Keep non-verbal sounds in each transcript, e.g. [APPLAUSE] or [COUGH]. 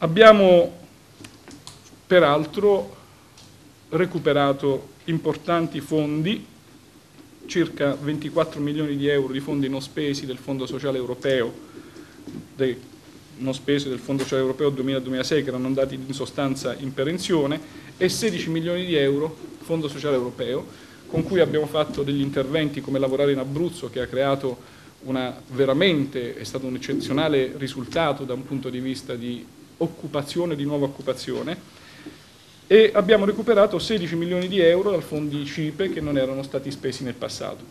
Abbiamo peraltro recuperato importanti fondi, circa 24 milioni di euro di fondi non spesi del Fondo Sociale Europeo, dei non spesi del Fondo Sociale Europeo 2000-2006 che erano andati in sostanza in perenzione e 16 milioni di euro Fondo Sociale Europeo con cui abbiamo fatto degli interventi come lavorare in Abruzzo che ha creato una, veramente, è stato un eccezionale risultato da un punto di vista di occupazione, di nuova occupazione e abbiamo recuperato 16 milioni di euro dal fondi CIPE che non erano stati spesi nel passato.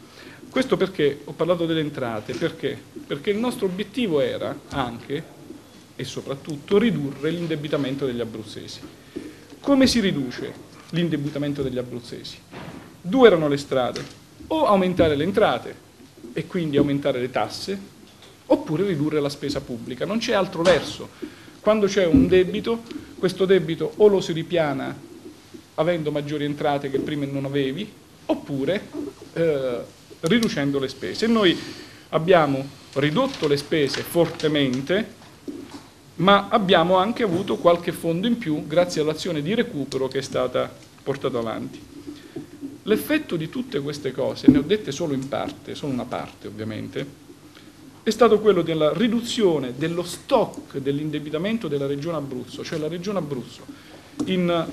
Questo perché ho parlato delle entrate, perché? Perché il nostro obiettivo era anche e soprattutto ridurre l'indebitamento degli abruzzesi. Come si riduce l'indebitamento degli abruzzesi? Due erano le strade, o aumentare le entrate e quindi aumentare le tasse, oppure ridurre la spesa pubblica. Non c'è altro verso. Quando c'è un debito, questo debito o lo si ripiana avendo maggiori entrate che prima non avevi, oppure eh, riducendo le spese. E noi abbiamo ridotto le spese fortemente, ma abbiamo anche avuto qualche fondo in più grazie all'azione di recupero che è stata portata avanti. L'effetto di tutte queste cose, ne ho dette solo in parte, solo una parte ovviamente, è stato quello della riduzione dello stock dell'indebitamento della Regione Abruzzo, cioè la Regione Abruzzo, in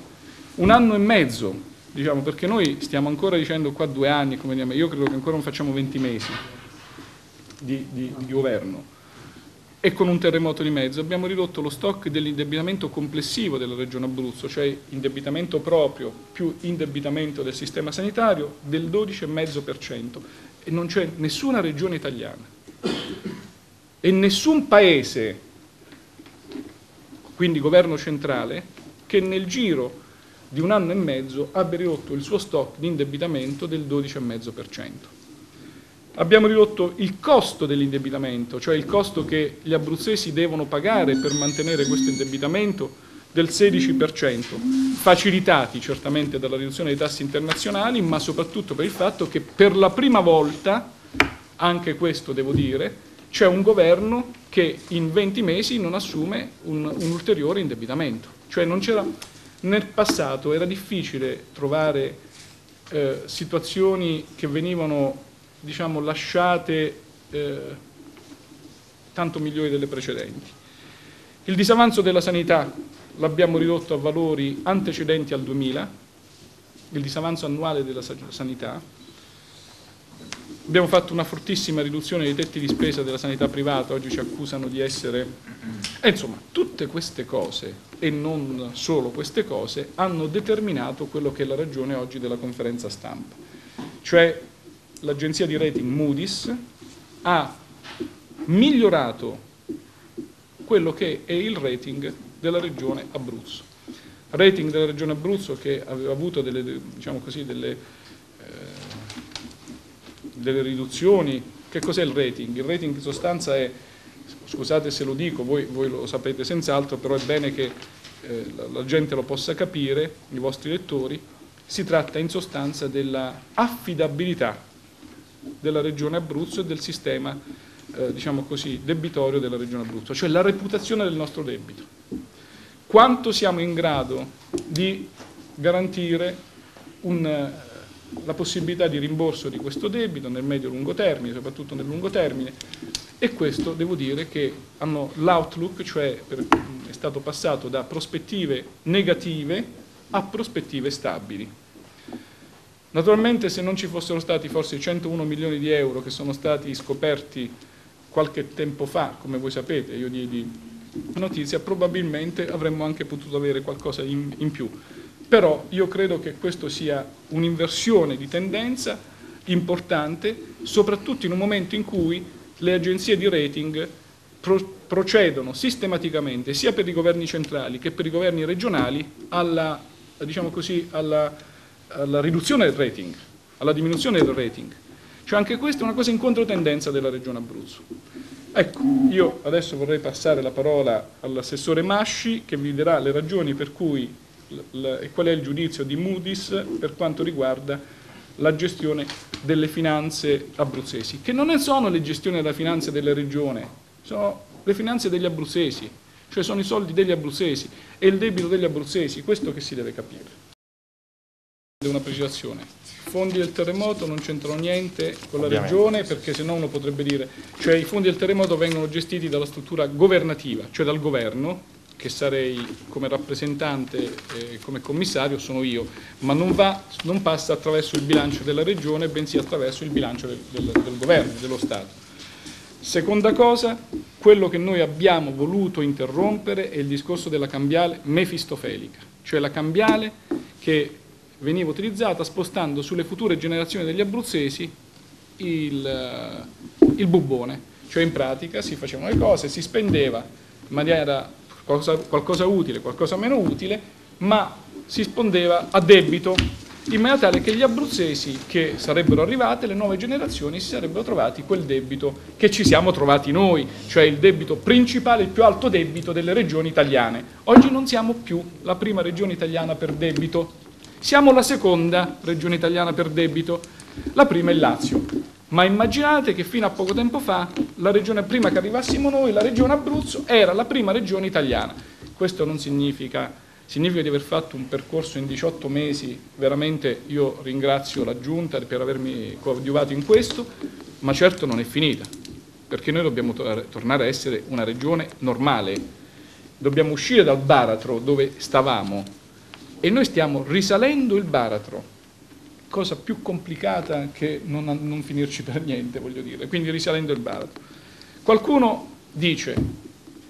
un anno e mezzo, diciamo, perché noi stiamo ancora dicendo qua due anni, diciamo, io credo che ancora non facciamo 20 mesi di, di, di governo, e con un terremoto di mezzo abbiamo ridotto lo stock dell'indebitamento complessivo della Regione Abruzzo, cioè indebitamento proprio più indebitamento del sistema sanitario, del 12,5% e non c'è nessuna regione italiana e nessun paese, quindi governo centrale, che nel giro di un anno e mezzo abbia ridotto il suo stock di indebitamento del 12,5%. Abbiamo ridotto il costo dell'indebitamento, cioè il costo che gli abruzzesi devono pagare per mantenere questo indebitamento del 16%, facilitati certamente dalla riduzione dei tassi internazionali, ma soprattutto per il fatto che per la prima volta, anche questo devo dire, c'è un governo che in 20 mesi non assume un, un ulteriore indebitamento. Cioè nel passato era difficile trovare eh, situazioni che venivano diciamo, lasciate eh, tanto migliori delle precedenti. Il disavanzo della sanità l'abbiamo ridotto a valori antecedenti al 2000, il disavanzo annuale della sanità. Abbiamo fatto una fortissima riduzione dei tetti di spesa della sanità privata, oggi ci accusano di essere... E insomma, tutte queste cose, e non solo queste cose, hanno determinato quello che è la ragione oggi della conferenza stampa. Cioè l'agenzia di rating Moody's ha migliorato quello che è il rating della regione Abruzzo. Rating della regione Abruzzo che aveva avuto delle, diciamo così, delle, eh, delle riduzioni. Che cos'è il rating? Il rating in sostanza è, scusate se lo dico, voi, voi lo sapete senz'altro, però è bene che eh, la, la gente lo possa capire, i vostri lettori, si tratta in sostanza della affidabilità della regione Abruzzo e del sistema eh, diciamo così, debitorio della regione Abruzzo, cioè la reputazione del nostro debito. Quanto siamo in grado di garantire un, eh, la possibilità di rimborso di questo debito nel medio-lungo termine, soprattutto nel lungo termine, e questo devo dire che hanno l'outlook, cioè per, è stato passato da prospettive negative a prospettive stabili. Naturalmente se non ci fossero stati forse i 101 milioni di euro che sono stati scoperti qualche tempo fa, come voi sapete, io diedi notizia, probabilmente avremmo anche potuto avere qualcosa in, in più. Però io credo che questo sia un'inversione di tendenza importante, soprattutto in un momento in cui le agenzie di rating pro procedono sistematicamente, sia per i governi centrali che per i governi regionali, alla, diciamo così, alla alla riduzione del rating, alla diminuzione del rating. Cioè anche questa è una cosa in controtendenza della Regione Abruzzo. Ecco, io adesso vorrei passare la parola all'assessore Masci che vi dirà le ragioni per cui qual è il giudizio di Moody's per quanto riguarda la gestione delle finanze abruzzesi, che non sono le gestioni della finanza della regione, sono le finanze degli abruzzesi, cioè sono i soldi degli abruzzesi e il debito degli abruzzesi, questo che si deve capire. Una precisazione, i fondi del terremoto non c'entrano niente con la Ovviamente. regione perché se no uno potrebbe dire, cioè i fondi del terremoto vengono gestiti dalla struttura governativa, cioè dal governo, che sarei come rappresentante, eh, come commissario, sono io, ma non, va, non passa attraverso il bilancio della regione, bensì attraverso il bilancio del, del, del governo, dello Stato. Seconda cosa, quello che noi abbiamo voluto interrompere è il discorso della cambiale mefistofelica, cioè la cambiale che veniva utilizzata spostando sulle future generazioni degli abruzzesi il, eh, il bubbone, cioè in pratica si facevano le cose, si spendeva in maniera qualcosa, qualcosa utile, qualcosa meno utile, ma si spondeva a debito in maniera tale che gli abruzzesi che sarebbero arrivate, le nuove generazioni, si sarebbero trovati quel debito che ci siamo trovati noi, cioè il debito principale, il più alto debito delle regioni italiane. Oggi non siamo più la prima regione italiana per debito, siamo la seconda regione italiana per debito, la prima è il Lazio. Ma immaginate che fino a poco tempo fa, regione prima che arrivassimo noi, la regione Abruzzo, era la prima regione italiana. Questo non significa, significa di aver fatto un percorso in 18 mesi, veramente io ringrazio la Giunta per avermi coadiuvato in questo, ma certo non è finita, perché noi dobbiamo tor- tornare a essere una regione normale, dobbiamo uscire dal baratro dove stavamo e noi stiamo risalendo il baratro cosa più complicata che non, non, finirci per niente, voglio dire, quindi risalendo il baratro. Qualcuno dice,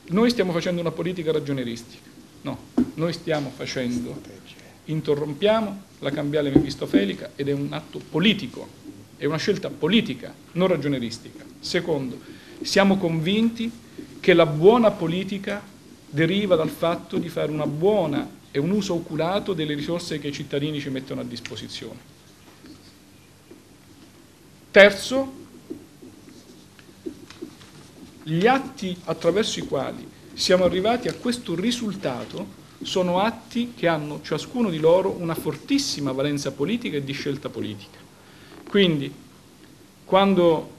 noi stiamo facendo una politica ragioneristica. No, noi stiamo facendo, interrompiamo la cambiale mefistofelica ed è un atto politico, è una scelta politica, non ragioneristica. Secondo, siamo convinti che la buona politica deriva dal fatto di fare una buona e un uso oculato delle risorse che i cittadini ci mettono a disposizione. Terzo, gli atti attraverso i quali siamo arrivati a questo risultato sono atti che hanno ciascuno di loro una fortissima valenza politica e di scelta politica. Quindi, quando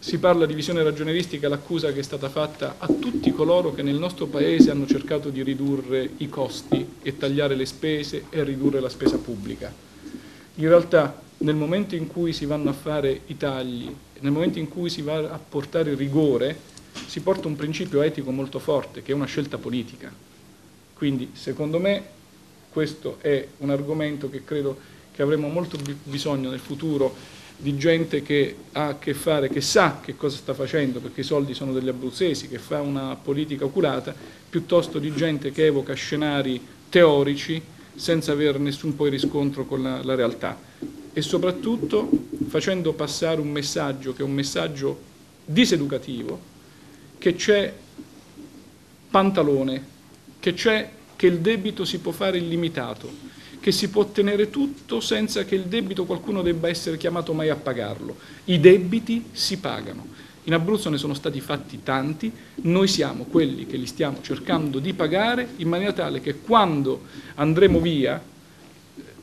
si parla di visione ragioneristica, l'accusa che è stata fatta a tutti coloro che nel nostro Paese hanno cercato di ridurre i costi e tagliare le spese e ridurre la spesa pubblica. In realtà nel momento in cui si vanno a fare i tagli, nel momento in cui si va a portare rigore, si porta un principio etico molto forte, che è una scelta politica. Quindi, secondo me, questo è un argomento che credo che avremo molto bisogno nel futuro di gente che ha a che fare, che sa che cosa sta facendo, perché i soldi sono degli abruzzesi, che fa una politica oculata, piuttosto di gente che evoca scenari teorici senza avere nessun poi riscontro con la, la realtà e soprattutto facendo passare un messaggio che è un messaggio diseducativo, che c'è pantalone, che c'è che il debito si può fare illimitato, che si può ottenere tutto senza che il debito qualcuno debba essere chiamato mai a pagarlo. I debiti si pagano. In Abruzzo ne sono stati fatti tanti, noi siamo quelli che li stiamo cercando di pagare in maniera tale che quando andremo via,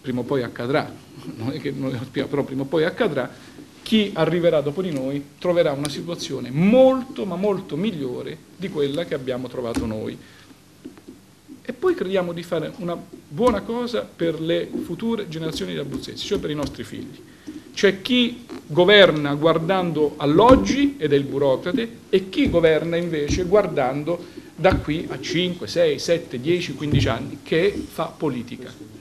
prima o poi accadrà, [LAUGHS] non è che lo spieghiamo, però prima o poi accadrà, chi arriverà dopo di noi troverà una situazione molto ma molto migliore di quella che abbiamo trovato noi. E poi crediamo di fare una buona cosa per le future generazioni di abruzzesi, cioè per i nostri figli. C'è chi governa guardando all'oggi ed è il burocrate e chi governa invece guardando da qui a 5, 6, 7, 10, 15 anni che fa politica.